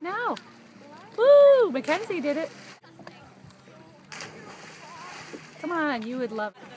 No. Woo! Mackenzie did it. Come on, you would love it.